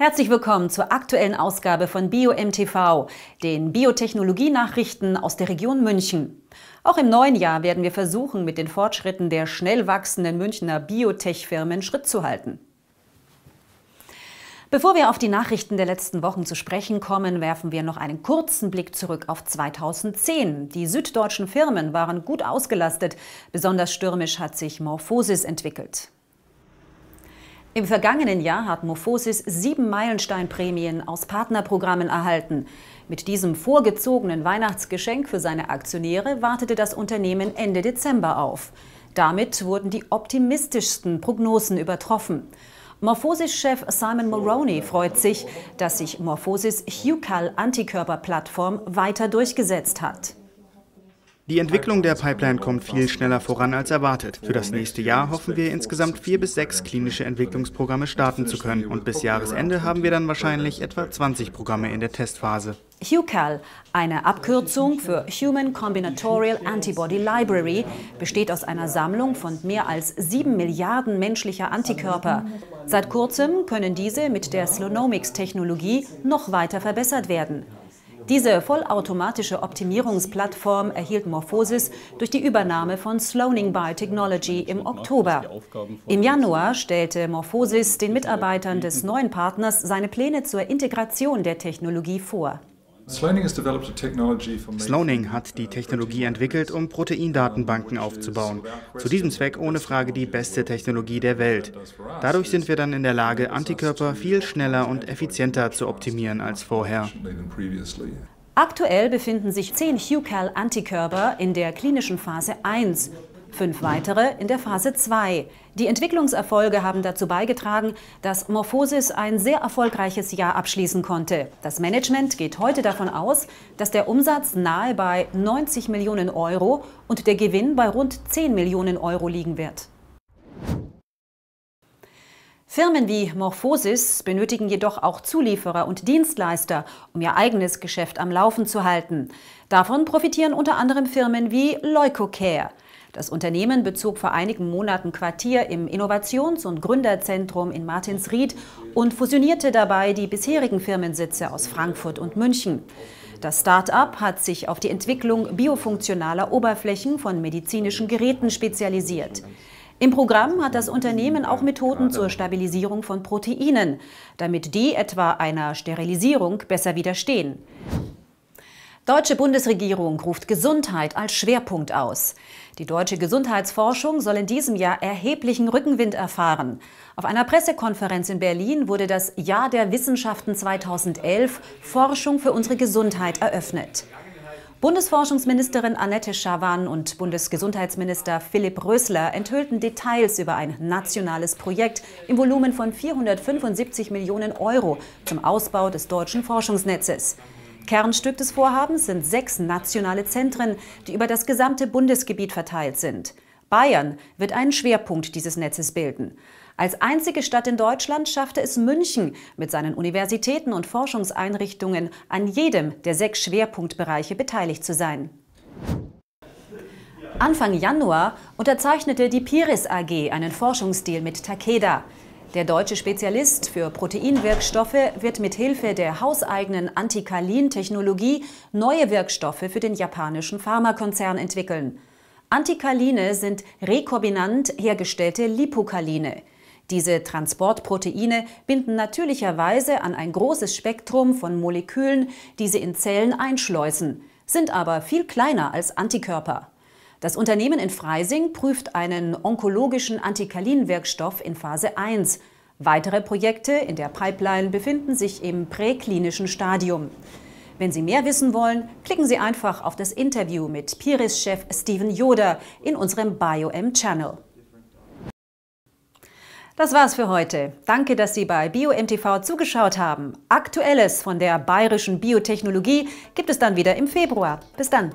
Herzlich willkommen zur aktuellen Ausgabe von BioMTV, den Biotechnologienachrichten aus der Region München. Auch im neuen Jahr werden wir versuchen, mit den Fortschritten der schnell wachsenden Münchner Biotech-Firmen Schritt zu halten. Bevor wir auf die Nachrichten der letzten Wochen zu sprechen kommen, werfen wir noch einen kurzen Blick zurück auf 2010. Die süddeutschen Firmen waren gut ausgelastet. Besonders stürmisch hat sich Morphosis entwickelt. Im vergangenen Jahr hat Morphosis sieben Meilensteinprämien aus Partnerprogrammen erhalten. Mit diesem vorgezogenen Weihnachtsgeschenk für seine Aktionäre wartete das Unternehmen Ende Dezember auf. Damit wurden die optimistischsten Prognosen übertroffen. Morphosis-Chef Simon Mulroney freut sich, dass sich Morphosis HUCAL Antikörperplattform weiter durchgesetzt hat. Die Entwicklung der Pipeline kommt viel schneller voran als erwartet. Für das nächste Jahr hoffen wir insgesamt vier bis sechs klinische Entwicklungsprogramme starten zu können und bis Jahresende haben wir dann wahrscheinlich etwa 20 Programme in der Testphase. HUCAL, eine Abkürzung für Human Combinatorial Antibody Library, besteht aus einer Sammlung von mehr als sieben Milliarden menschlicher Antikörper. Seit kurzem können diese mit der Slonomics-Technologie noch weiter verbessert werden. Diese vollautomatische Optimierungsplattform erhielt Morphosis durch die Übernahme von Sloaning Biotechnology im Oktober. Im Januar stellte Morphosis den Mitarbeitern des neuen Partners seine Pläne zur Integration der Technologie vor. Sloaning hat die Technologie entwickelt, um Proteindatenbanken aufzubauen. Zu diesem Zweck ohne Frage die beste Technologie der Welt. Dadurch sind wir dann in der Lage, Antikörper viel schneller und effizienter zu optimieren als vorher. Aktuell befinden sich zehn HUCAL-Antikörper in der klinischen Phase 1 fünf weitere in der Phase 2. Die Entwicklungserfolge haben dazu beigetragen, dass Morphosis ein sehr erfolgreiches Jahr abschließen konnte. Das Management geht heute davon aus, dass der Umsatz nahe bei 90 Millionen Euro und der Gewinn bei rund 10 Millionen Euro liegen wird. Firmen wie Morphosis benötigen jedoch auch Zulieferer und Dienstleister, um ihr eigenes Geschäft am Laufen zu halten. Davon profitieren unter anderem Firmen wie Leucocare. Das Unternehmen bezog vor einigen Monaten Quartier im Innovations- und Gründerzentrum in Martinsried und fusionierte dabei die bisherigen Firmensitze aus Frankfurt und München. Das Start-up hat sich auf die Entwicklung biofunktionaler Oberflächen von medizinischen Geräten spezialisiert. Im Programm hat das Unternehmen auch Methoden zur Stabilisierung von Proteinen, damit die etwa einer Sterilisierung besser widerstehen. Deutsche Bundesregierung ruft Gesundheit als Schwerpunkt aus. Die deutsche Gesundheitsforschung soll in diesem Jahr erheblichen Rückenwind erfahren. Auf einer Pressekonferenz in Berlin wurde das Jahr der Wissenschaften 2011 Forschung für unsere Gesundheit eröffnet. Bundesforschungsministerin Annette Schawan und Bundesgesundheitsminister Philipp Rösler enthüllten Details über ein nationales Projekt im Volumen von 475 Millionen Euro zum Ausbau des deutschen Forschungsnetzes. Kernstück des Vorhabens sind sechs nationale Zentren, die über das gesamte Bundesgebiet verteilt sind. Bayern wird einen Schwerpunkt dieses Netzes bilden. Als einzige Stadt in Deutschland schaffte es München mit seinen Universitäten und Forschungseinrichtungen an jedem der sechs Schwerpunktbereiche beteiligt zu sein. Anfang Januar unterzeichnete die Piris AG einen Forschungsdeal mit Takeda. Der deutsche Spezialist für Proteinwirkstoffe wird mit Hilfe der hauseigenen Antikalin-Technologie neue Wirkstoffe für den japanischen Pharmakonzern entwickeln. Antikaline sind rekombinant hergestellte Lipokaline. Diese Transportproteine binden natürlicherweise an ein großes Spektrum von Molekülen, die sie in Zellen einschleusen, sind aber viel kleiner als Antikörper. Das Unternehmen in Freising prüft einen onkologischen Antikalin-Wirkstoff in Phase 1. Weitere Projekte in der Pipeline befinden sich im präklinischen Stadium. Wenn Sie mehr wissen wollen, klicken Sie einfach auf das Interview mit Piris-Chef Steven Joder in unserem BioM-Channel. Das war's für heute. Danke, dass Sie bei BioMTV zugeschaut haben. Aktuelles von der bayerischen Biotechnologie gibt es dann wieder im Februar. Bis dann.